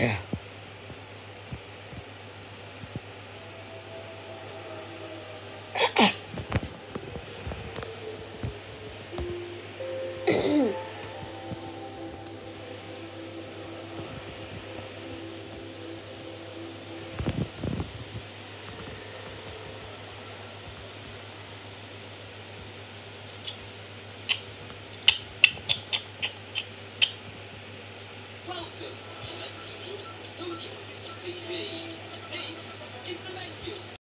Yeah.